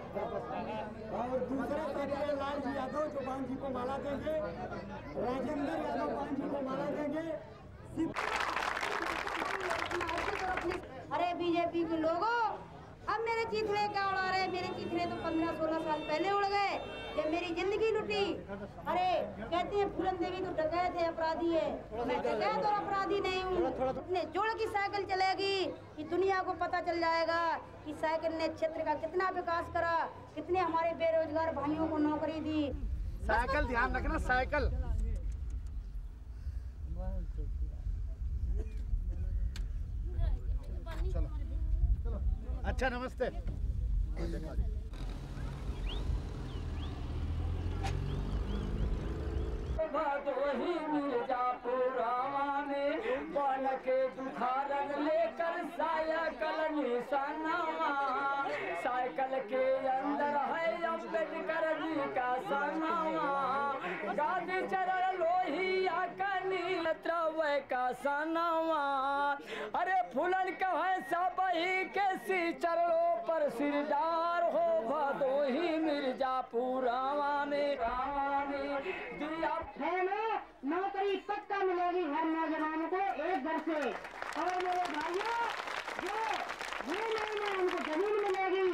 और दूसरे लाल यादव जो पान जी को माला देंगे। राजेंद्र यादव पान जी को माला देंगे अरे बीजेपी के लोगों अब मेरे चिथड़े क्या उड़ा रहे? मेरे चिथड़े तो पंद्रह सोलह साल पहले उड़ गए, जब मेरी ज़िंदगी लुटी। अरे, कहते हैं फूलन देवी तो डकैत है अपराधी है। मैं डकैत और अपराधी नहीं हूँ। जोड़ की साइकिल चलेगी कि दुनिया को पता चल जाएगा कि साइकिल ने क्षेत्र का कितना विकास करा, कितने हमारे बेरोजगार भाइयों को नौकरी दी। साइकिल ध्यान रखना, साइकिल चलो अच्छा नमस्ते। के दुखारन लेकर साइकिल निशानावा साइकिल के अंदर है अंबेडकर जी का सनावा गांधी चरण लोहिया का नील का सनावा फूलन कहे सब ही के सी चरणों पर सिरदार हो भदोही मिर्जापुरावा में रावा में दिया नौकरी पक्का मिलेगी हर नौजवान को एक घर से। और मेरे भाइयों जो ये नहीं है उनको ज़मीन मिलेगी।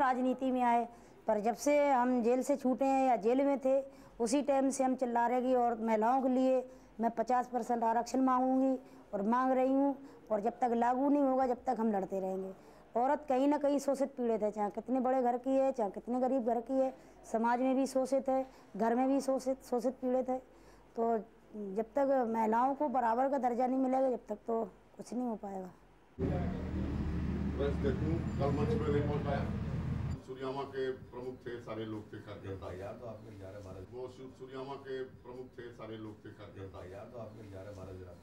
राजनीति में आए पर जब से हम जेल से छूटे हैं या जेल में थे, उसी टाइम से हम चिल्ला रहे कि और महिलाओं के लिए मैं 50 परसेंट आरक्षण मांगूँगी और मांग रही हूँ और जब तक लागू नहीं होगा, जब तक हम लड़ते रहेंगे। औरत कहीं ना कहीं शोषित पीड़ित है, चाहे कितने बड़े घर की है, चाहे कितने गरीब घर की है, समाज में भी शोषित है, घर में भी शोषित शोषित पीड़ित है। तो जब तक महिलाओं को बराबर का दर्जा नहीं मिलेगा, जब तक तो कुछ नहीं हो पाएगा। सूर्यामा के प्रमुख थे सारे लोग थे कार्यकर्ता। यार तो आपके ग्यारह बारह वो सूर्यामा के प्रमुख थे सारे लोग थे कार्यकर्ता। यार तो आपके ग्यारह बारह जरा